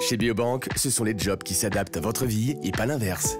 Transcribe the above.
Chez Biobank, ce sont les jobs qui s'adaptent à votre vie et pas l'inverse.